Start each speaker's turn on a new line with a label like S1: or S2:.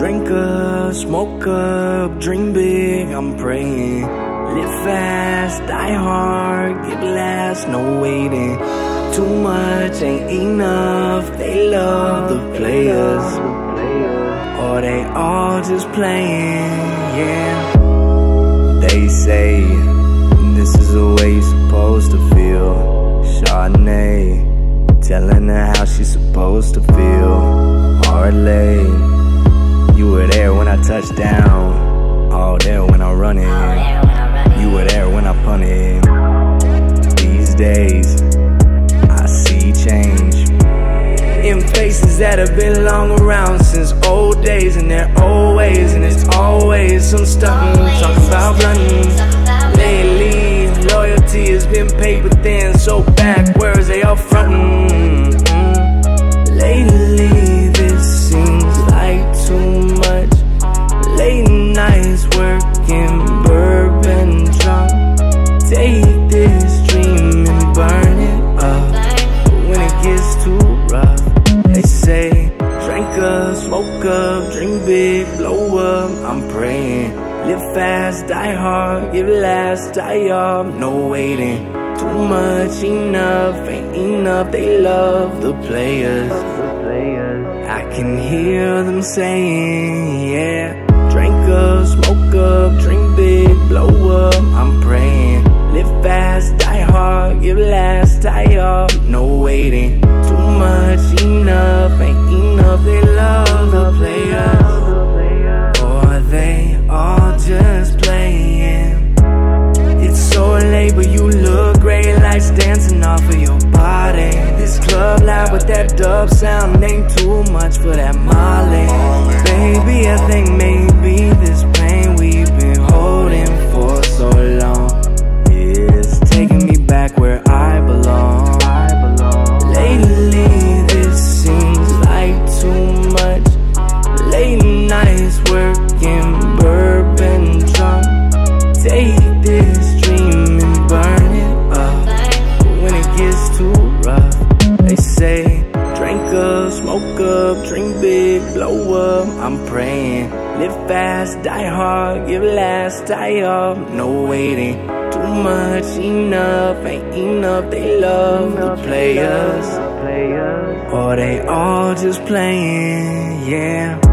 S1: Drink up, smoke up, dream big, I'm praying. Live fast, die hard, give last, no waiting. Too much ain't enough, they love the players. Or they all just playing, yeah. They say this is the way you're supposed to feel. Chardonnay, telling her how she's supposed to feel. Hard Hardly, you were there when I touched down. All there when I run it. You were there when I punt it. These days, I see change. In faces that have been long around since old days and their old ways, and it's always some stuff talking about running. Lately, loyalty has been paper thin, so backwards they all frontin'. Up, dream big, blow up. I'm praying, live fast, die hard, give last, die up, no waiting. Too much, enough, ain't enough. They love the players. I can hear them saying, yeah. Drink up, smoke up, drink big, blow up. I'm praying, live fast, die hard, give last, die up, no waiting. Too much, enough, Lights dancing off of your body. This club loud, with that dub sound ain't too much for that Molly. Baby, I think maybe this pain we've been holding for so long is taking me back where I belong. Lately, this seems like too much. Late nights working, bourbon drunk. Take up, smoke up, drink big, blow up. I'm praying, live fast, die hard, give last, die up, no waiting. Too much, enough, ain't enough. They love the players, or they all just playing, yeah.